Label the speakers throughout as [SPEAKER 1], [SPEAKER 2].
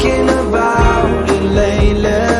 [SPEAKER 1] Thinking about it lately.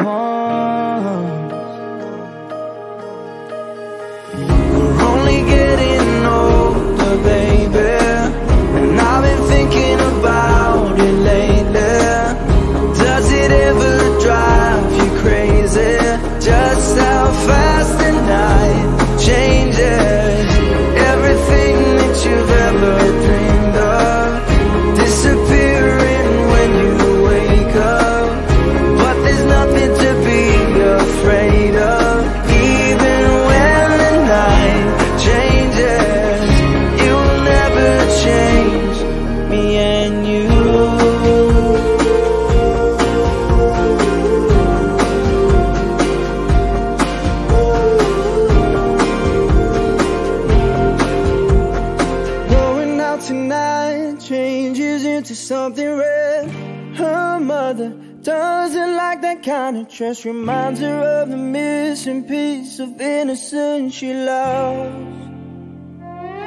[SPEAKER 1] Into something red. Her mother doesn't like that kind of dress. Reminds her of the missing piece of innocence she lost.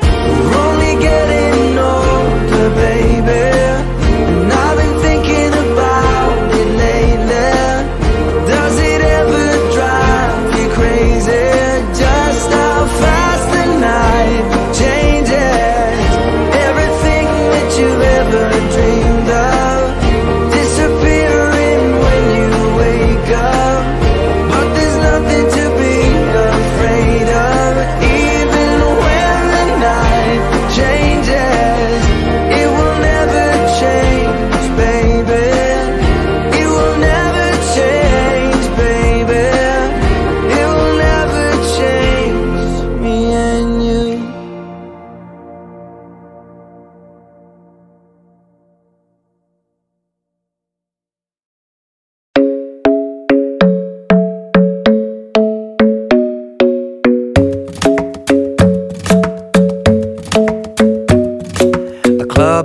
[SPEAKER 1] We're only getting older, baby.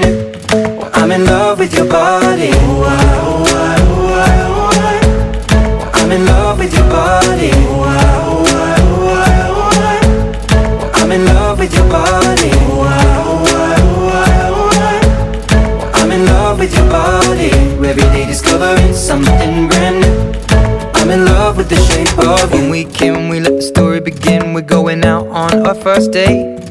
[SPEAKER 2] new. I'm in love with your body. Ooh, I, ooh, I, ooh, I, ooh, I. I'm in love with your body. Ooh, I, ooh, I, ooh, I, ooh, I. I'm in love with your body. Ooh, I, ooh, I, ooh, I, ooh, I. I'm in love with your body. Every day discovering something brand new. I'm in love with the shape of you. When we can, we let the story begin. We're going out on our first date.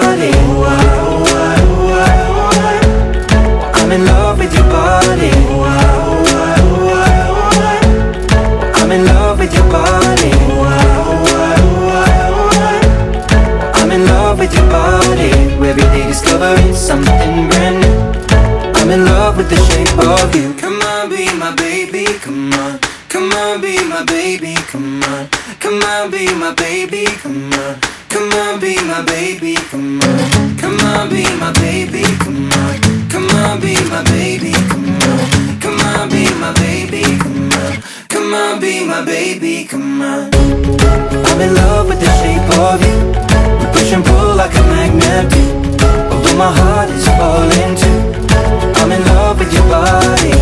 [SPEAKER 2] Baby. Come on. I'm in love with the shape of you. We push and pull like a magnet do. Although my heart is falling too. I'm in love with your body.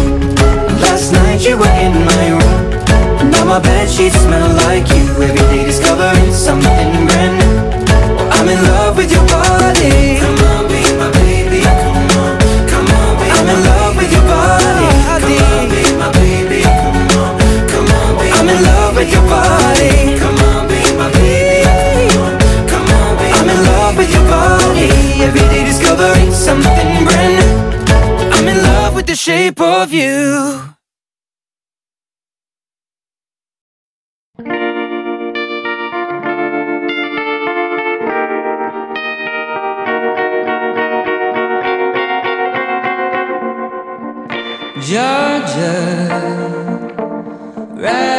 [SPEAKER 2] Last night you were in my room. Now my bed sheets smell like you. Every day Georgia. Right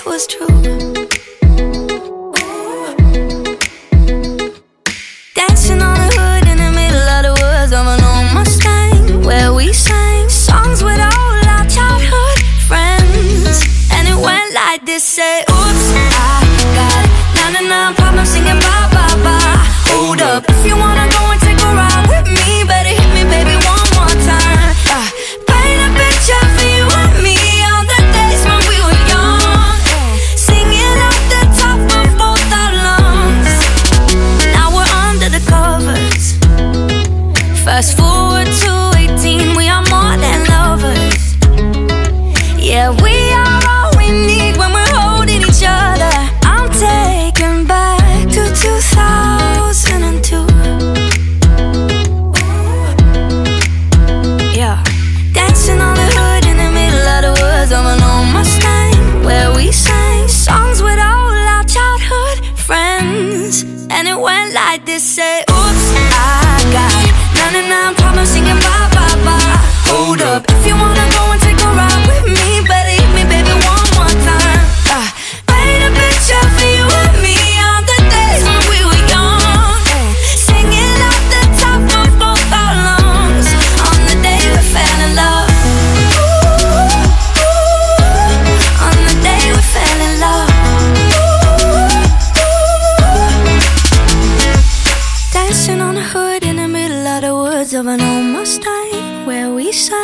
[SPEAKER 3] that was true. Dancing on the hood in the middle of the woods of an old Mustang, where we sang songs with all our childhood friends. And it went like this: say, Oops, I got 99